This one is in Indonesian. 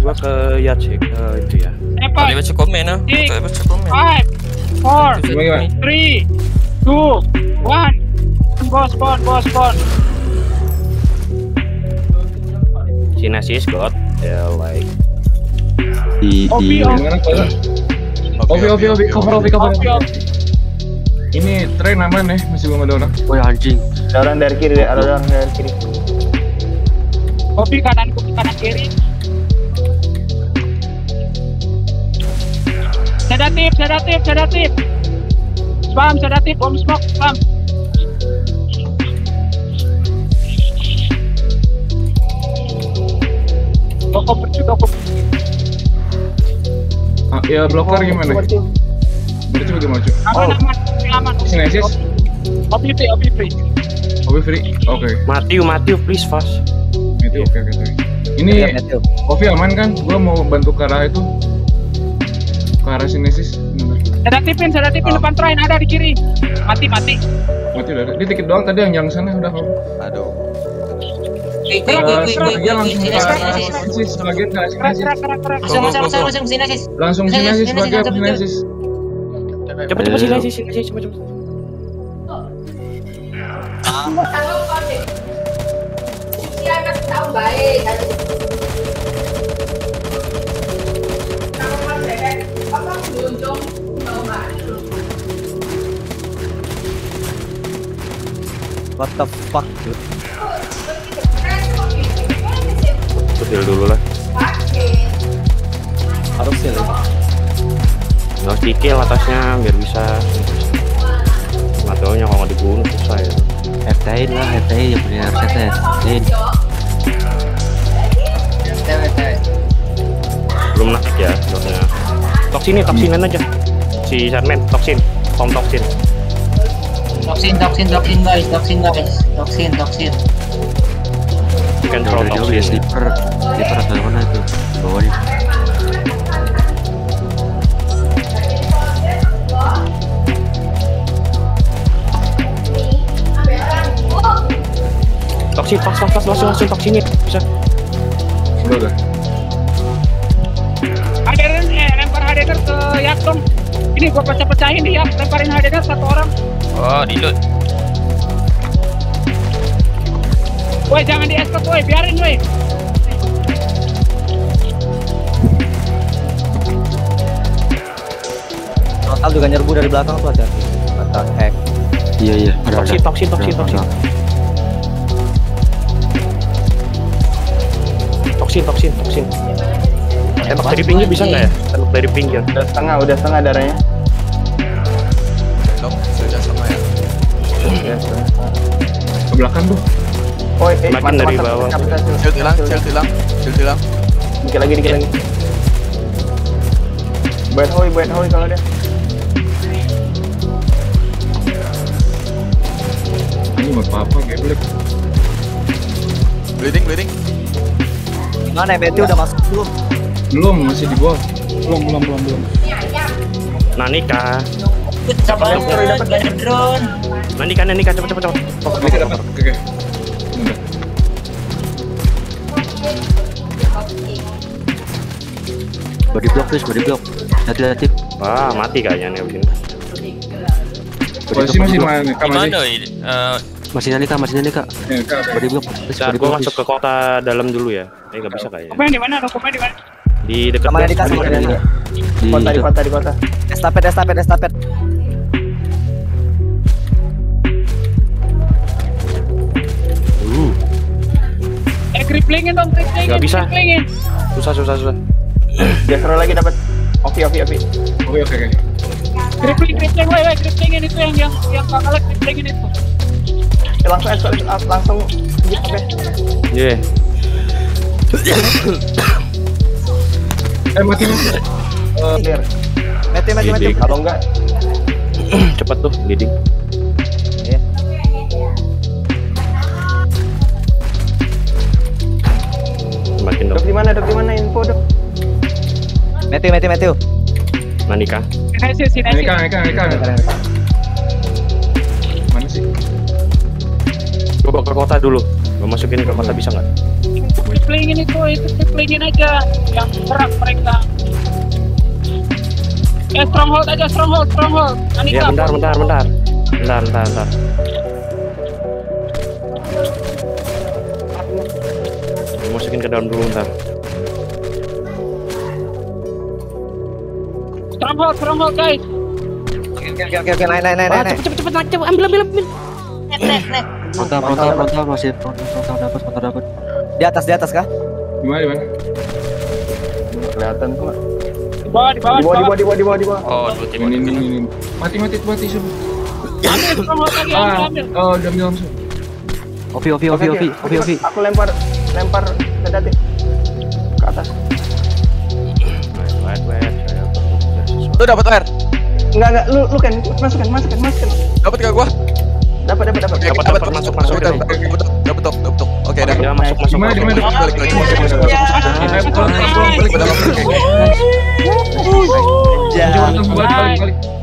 Gua ke sih, ke itu ya. Boleh baca komen ah. Boleh baca komen. Five, four, three, two, one. Bos, bos, bos, bos. Sinesis got ya like di di Ovi, Ovi, Ovi, cover, Ovi, cover. Ini train aman ya, masih belum ada orang. Woi anjing. Ada orang dari kiri, ada orang dari kiri. Kopi kanan, kopi kanan kiri. Sedatif, sedatif, sedatif. Spam, sedatif, bom smoke, spam. Toko percu, toko. Ah, ya blocker gimana? Berarti bagaimana cuy? Aman, aman, aman. Sini aja. Opi free, opi free. Free, oke. Matthew, Matthew please fast. Itu oke oke. oke. Ini Ovi aman kan? Gua mau bantu ke arah itu. Ke arah sinesis. Sedatifin, sedatifin depan train ada di kiri. Mati, mati. Mati udah ada. Dia dikit doang tadi yang yang sana udah. Aduh. Eh, langsung ke sinesis Kerak, sinesis. kerak, kerak, kerak. Masuk, masuk, masuk, sinesis cepet cepet. What the fuck, dude? Kutil dulu lah. Lah. Nggak harus atasnya biar bisa. Nggak taunya kalau dibunuh susah ya. FTI lah, FTI yang punya Belum naik ya dosnya. Toksinin, toksinin aja. Si Sandman, toksin. Tom toksin. Toksin, toksin, toksin guys, toksin guys, toksin, toksin. Udah throw dari jauh ya toksin. sleeper. Sleeper atau mana itu? Pas, pas, pas, langsung, langsung toksinin. Bisa. Udah udah. Haderan, eh, lempar Haderan ke Yak dong. Ini gua pecah-pecahin dia, lemparin Haderan satu orang. Oh, di loot. Woi, jangan di escape, woi, biarin, woi. Total juga nyerbu dari belakang tuh hati-hati. Mata hack. Iya iya. Ada ada. Toksin, toksin, toksin, toksin. Toksin. Tembak dari pinggir bisa nggak ya? Tembak dari pinggir. Udah setengah, udah setengah darahnya. Belum, sudah sama ya. Ya, setengah. Ke belakang tuh. Oh, eh, Makin dari mantap. bawah. Shield hilang, shield hilang, shield hilang. Dikit lagi, dikit lagi. Bad hoy, bad hoy kalau dia. Ini buat apa geblek? Bleeding, bleeding. Gimana Matthew udah masuk belum? Belum, masih di bawah. Belum, belum, belum, belum. Nanika. Coba dapat banyak drone. Nanika, Nanika, cepet, cepet, cepet. Fokus, Ini fokus, dapat. fokus. Oke, oke. Body block please, body block. Hati-hati. Wah, mati kayaknya nih abis ini. Posisi masih mana? Kak, masih. Ini? Eh, Masih. Ya, Kak. Body block. Body block. masuk ke kota dalam dulu ya. Eh, nggak bisa kayaknya. Dokumen di mana? Dokumen di mana? Di dekat Nanika. Nanika. Di Kota di kota di kota. Estafet, estafet, estafet. Uh, Eh, kriplingin dong, kriplingin. Nggak bisa. Kriplingin. Susah, susah, susah. Geser lagi dapat. Ovi, ovi, ovi. Oke, oke, oke. Kripling, kripling, woi, woi, kriplingin itu yang yang yang kalah kriplingin itu. Eh, Langsung escort, langsung. Oke. Iya. Eh, mati, mati. Matthew, Matthew, Matthew. Leading. Kalau enggak, Cepet tuh, leading. Iya. Makin dok dong. di mana? Dok di mana info, Dok? Matthew, Matthew, Matthew. Nanika. Sinesis, sinesis. Nika, Nika, Nika. Coba ke kota dulu. Gue masukin ke kota bisa nggak? Triplingin itu, itu triplingin aja. Yang berat mereka. Eh, stronghold aja, stronghold, stronghold. Anika, Ya bentar, bentar, bentar. Bentar, bentar, bentar. Gua masukin ke dalam dulu bentar. Stronghold, stronghold, guys. Oke oke oke naik naik naik naik. naik. Cepet, cepet, cepet, ambil, ambil, ambil. Frontal, frontal, frontal, masih frontal, frontal dapat, frontal dapat. Di atas di atas kah? Di mana di mana? Kelihatan tuh. Di bawah, di bawah, Di bawah di bawah. di bawah di bawah. Oh, dua tim. Ini ini ini. Mati mati mati semua. Ah, oh udah ambil langsung. Ovi, Ovi, Ovi, Ovi, Ovi, Ovi. Aku lempar lempar kedati ke atas. Lu dapat air? Enggak enggak lu lu kan masukin masukin masukin. Dapat gak gua? Dapat dapat dapat. Dapat, dapat, masuk, masuk. Dapat, dapat, dapat, dapat, dapat, dapat. Oke, dah. Ya, masuk, masuk? Balik lagi. Balik. Balik, balik, balik balik balik.